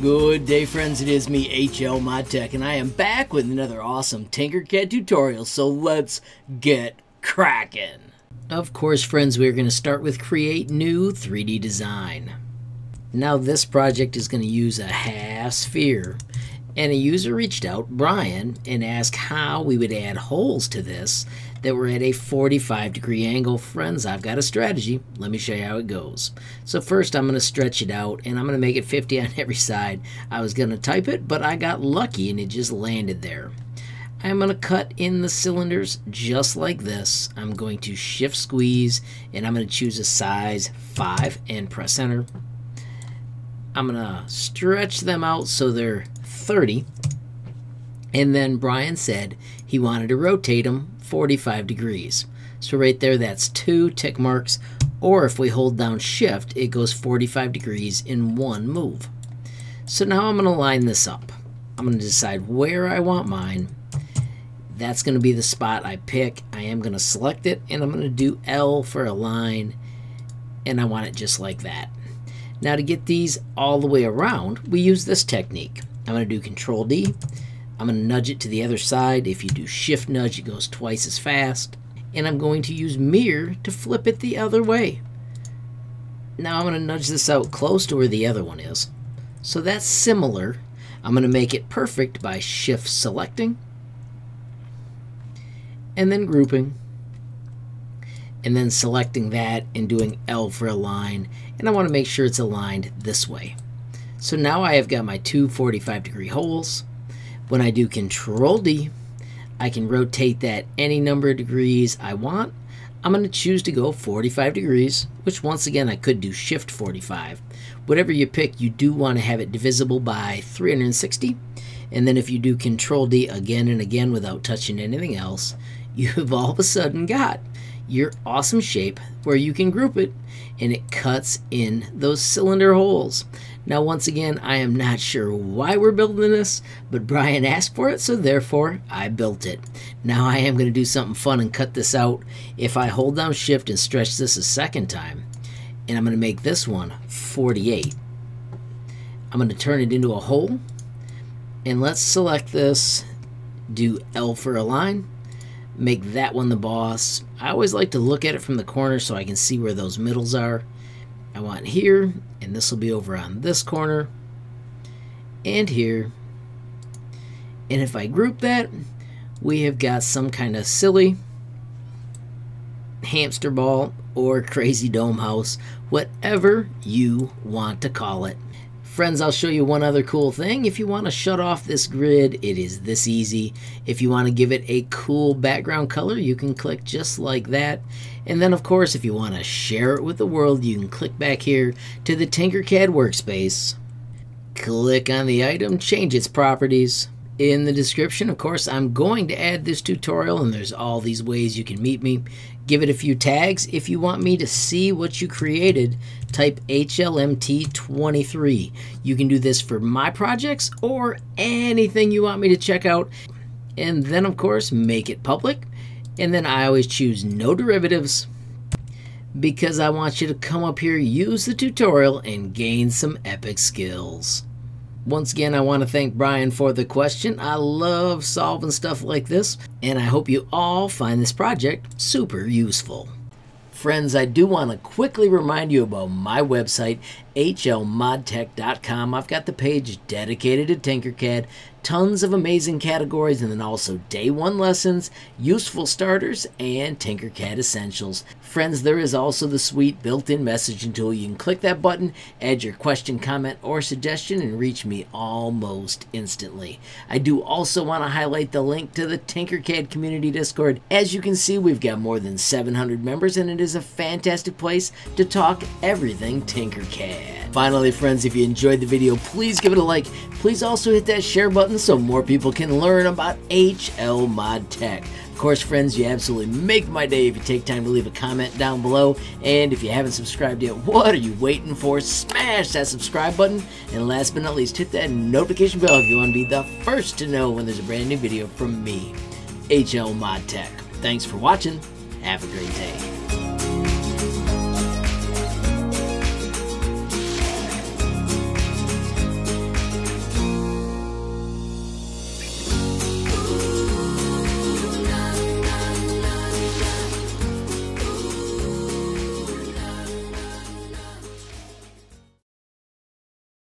Good day friends, it is me HL ModTech and I am back with another awesome Tinkercad tutorial, so let's get cracking. Of course friends, we're going to start with create new 3D design. Now this project is going to use a half sphere and a user reached out, Brian, and asked how we would add holes to this that were at a 45 degree angle. Friends, I've got a strategy. Let me show you how it goes. So first I'm going to stretch it out and I'm going to make it 50 on every side. I was going to type it, but I got lucky and it just landed there. I'm going to cut in the cylinders just like this. I'm going to shift squeeze and I'm going to choose a size 5 and press enter. I'm going to stretch them out so they're 30. And then Brian said he wanted to rotate them 45 degrees. So right there, that's two tick marks. Or if we hold down shift, it goes 45 degrees in one move. So now I'm going to line this up. I'm going to decide where I want mine. That's going to be the spot I pick. I am going to select it and I'm going to do L for align and I want it just like that. Now to get these all the way around, we use this technique. I'm going to do Control D. I'm going to nudge it to the other side. If you do Shift nudge, it goes twice as fast. And I'm going to use Mirror to flip it the other way. Now I'm going to nudge this out close to where the other one is. So that's similar. I'm going to make it perfect by Shift selecting and then grouping and then selecting that and doing L for align. and I want to make sure it's aligned this way. So now I have got my two 45 degree holes. When I do Control D, I can rotate that any number of degrees I want. I'm going to choose to go 45 degrees, which once again I could do Shift 45. Whatever you pick, you do want to have it divisible by 360. And then if you do Control D again and again without touching anything else, you've all of a sudden got your awesome shape where you can group it and it cuts in those cylinder holes. Now, once again, I am not sure why we're building this, but Brian asked for it, so therefore I built it. Now I am going to do something fun and cut this out. If I hold down shift and stretch this a second time, and I'm going to make this one 48. I'm going to turn it into a hole, and let's select this, do L for align, make that one the boss. I always like to look at it from the corner so I can see where those middles are. I want here, and this will be over on this corner, and here. And if I group that, we have got some kind of silly hamster ball or crazy dome house, whatever you want to call it. Friends, I'll show you one other cool thing. If you want to shut off this grid, it is this easy. If you want to give it a cool background color, you can click just like that. And then, of course, if you want to share it with the world, you can click back here to the Tinkercad workspace. Click on the item, change its properties. In the description, of course, I'm going to add this tutorial, and there's all these ways you can meet me. Give it a few tags. If you want me to see what you created, type HLMT23. You can do this for my projects or anything you want me to check out. And then, of course, make it public. And then I always choose no derivatives because I want you to come up here, use the tutorial, and gain some epic skills. Once again, I want to thank Brian for the question. I love solving stuff like this, and I hope you all find this project super useful. Friends, I do want to quickly remind you about my website, hlmodtech.com. I've got the page dedicated to Tinkercad, tons of amazing categories, and then also day one lessons, useful starters, and Tinkercad essentials. Friends, there is also the sweet built in messaging tool. You can click that button, add your question, comment, or suggestion, and reach me almost instantly. I do also want to highlight the link to the Tinkercad Community Discord. As you can see, we've got more than 700 members, and it is a fantastic place to talk everything Tinkercad. Finally, friends, if you enjoyed the video, please give it a like. Please also hit that share button so more people can learn about HL Mod Tech. Of course, friends, you absolutely make my day if you take time to leave a comment down below. And if you haven't subscribed yet, what are you waiting for? Smash that subscribe button. And last but not least, hit that notification bell if you want to be the first to know when there's a brand new video from me, HL Mod Tech. Thanks for watching. Have a great day.